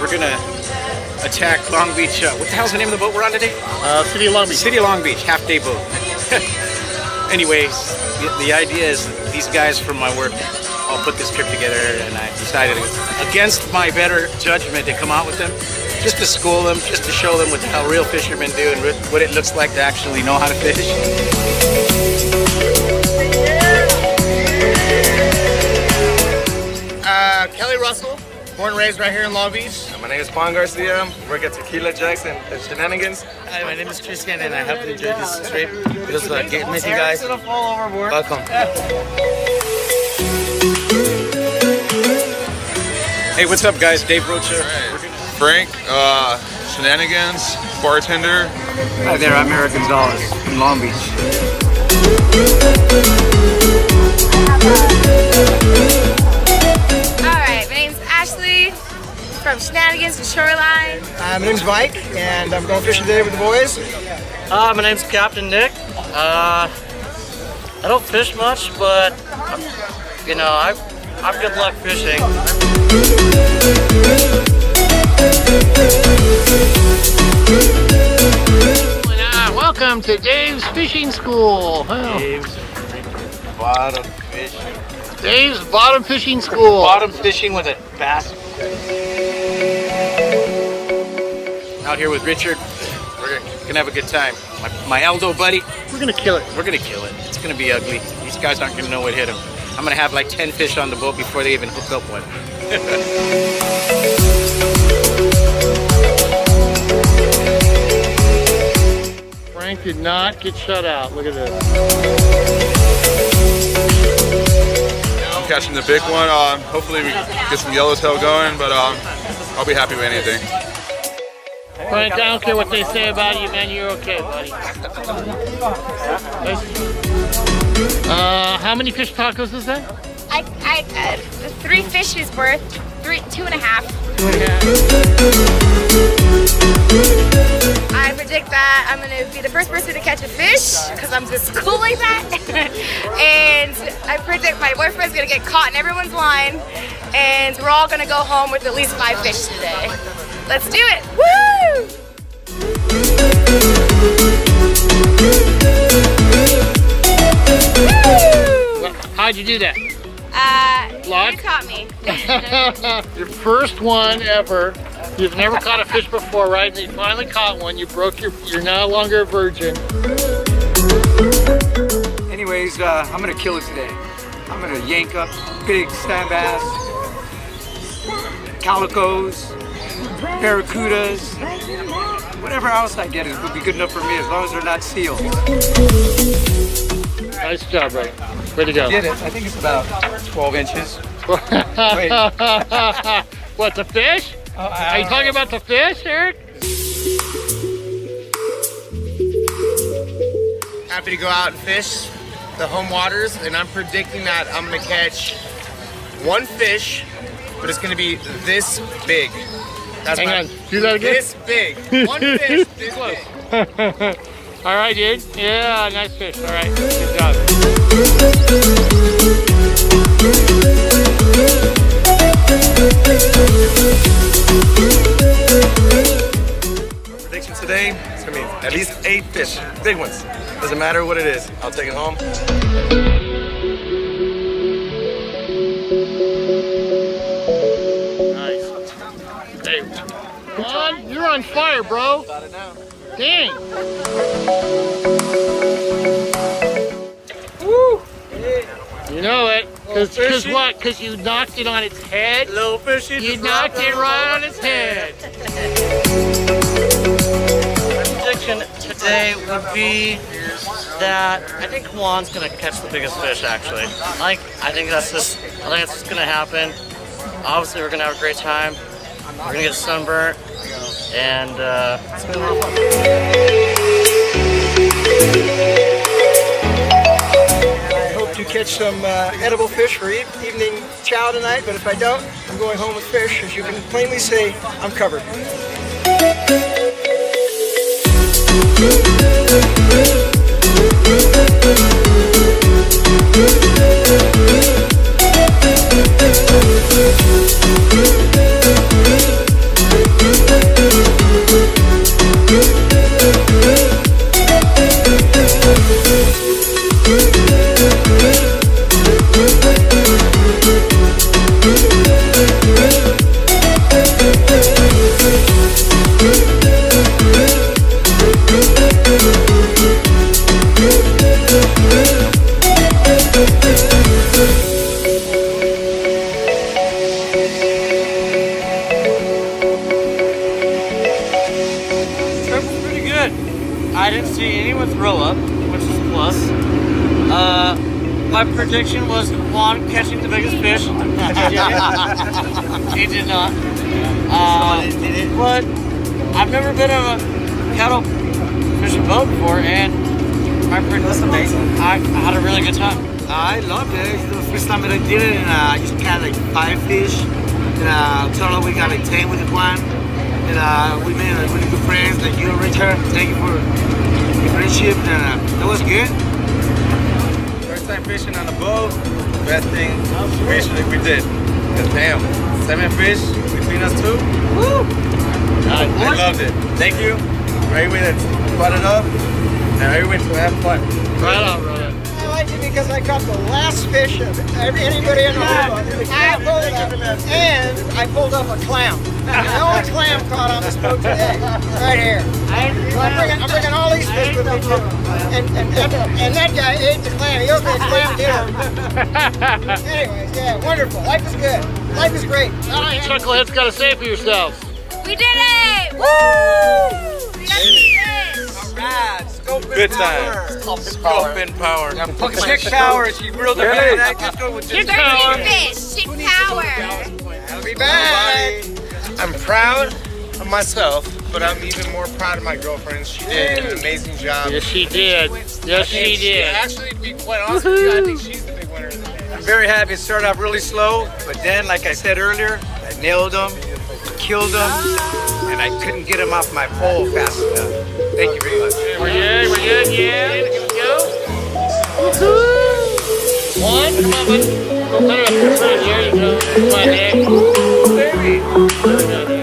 We're gonna attack Long Beach. Uh, what the hell's the name of the boat we're on today? Uh, City of Long Beach. City of Long Beach, half day boat. Anyways, the, the idea is these guys from my work all put this trip together and I decided against my better judgment to come out with them just to school them, just to show them what the hell real fishermen do and what it looks like to actually know how to fish. Uh, Kelly Russell, born and raised right here in Long Beach. My name is Juan Garcia. I Work at Tequila Jackson and Shenanigans. Hi, my name is Tristan, and I hope you enjoyed this trip. It was uh, getting with you guys. Welcome. Hey, what's up guys? Dave Rocha. Frank, uh, Shenanigans, bartender. Hi there, I'm Eric Gonzalez from Long Beach. From Shenanigans to Shoreline. Uh, my name's Mike, and I'm going fishing today with the boys. Uh, my name's Captain Nick. Uh, I don't fish much, but you know, I I've good luck fishing. Ah, welcome to Dave's Fishing School. Oh, Dave's bottom fishing. Dave's Bottom Fishing School. Bottom fishing with a bass. Out here with Richard. We're gonna have a good time. My, my Aldo buddy, We're gonna kill it. we're gonna kill it. It's gonna be ugly. These guys aren't gonna know what hit them. I'm gonna have like 10 fish on the boat before they even hook up one. Frank did not get shut out. Look at this. I'm catching the big one. Um, hopefully we get some yellowtail going, but um, I'll be happy with anything. Frank, I don't care what they say about you, man. You're okay, buddy. Uh, how many fish tacos is that? I, I, uh, three fish is worth three, two and a half. I predict that I'm gonna be the first person to catch a fish because I'm just cool like that. and I predict my boyfriend's gonna get caught in everyone's line, and we're all gonna go home with at least five fish today. Let's do it! Woo! How'd you do that? Uh, Luck? you caught me. Your first one ever. You've never caught a fish before, right? And you finally caught one. You broke your. You're no longer a virgin. Anyways, uh, I'm gonna kill it today. I'm gonna yank up big sand bass, calicos, barracudas, whatever else I get is will be good enough for me as long as they're not sealed. Nice job, brother. Way to go. Get it? I think it's about 12 inches. what, the fish? Uh, Are you talking about the fish, Eric? Happy to go out and fish the home waters, and I'm predicting that I'm gonna catch one fish, but it's gonna be this big. That's Hang my- on. Do that again. This big. One fish this big. All right, dude. Yeah, nice fish. All right. Good job. Prediction today, it's gonna be at least eight fish, big ones. Doesn't matter what it is, I'll take it home. Nice. Hey, Juan, you're on fire, bro. Dang. Woo. You know it. Cause, cause what? Cause you knocked it on its head. Little fishy. You knocked it right on its head. My prediction today would be that I think Juan's gonna catch the biggest fish. Actually, like I think that's just I think that's just gonna happen. Obviously, we're gonna have a great time. We're gonna get sunburnt, and uh. I hope to catch some uh, edible fish for evening chow tonight, but if I don't, I'm going home with fish. As you can plainly see, I'm covered. Trip was pretty good. I didn't see anyone throw up, which is a plus. Uh, my prediction was Juan catching the biggest fish. he did not. Uh, but I've never been on a cattle fishing boat before, and my prediction amazing. I, I had a really good time. I loved it. It's the first time that I did it, and uh, I just caught like five fish. And uh, total we got like ten with Juan, and uh, we made like, really good friends, like you and Richard. Thank you for your friendship, and uh, that was good. First time fishing on a boat, best thing fish we did. Cause damn, seven fish between us two. Woo! I, I loved it. Thank you for everybody that brought it up and everybody to have fun. Right on, brother. I liked because I caught the last fish of every, anybody in the ah, world. I pulled up, and I pulled up a clam. The only clam caught on this boat today, right here. I'm bringing, I'm bringing all these fish with me too. And, and, and, and that guy ate the clam. He owes me a clam dinner. Anyways, yeah, wonderful. Life is good. Life is great. Chucklehead's got to say for yourselves. We did it! Woo! We got some fish. Good time. Scope and power. Chick power, she reeled her Really? back. Let's go with Chick power. fish, chick power. I'll be back. I'm proud of myself, but I'm even more proud of my girlfriend. She did an amazing job. Yes, she did. Yes, she And did. Actually, to be quite honest with you, I think she's the big winner of the day. I'm very happy. It started off really slow, but then, like I said earlier, I nailed them, killed them, and I couldn't get them off my pole fast enough. Thank you very much. We're good. We're good. Yeah. Here we go. Woohoo! One. Come on. Go put it up. Put it. There you go. Come on, Nick. Baby.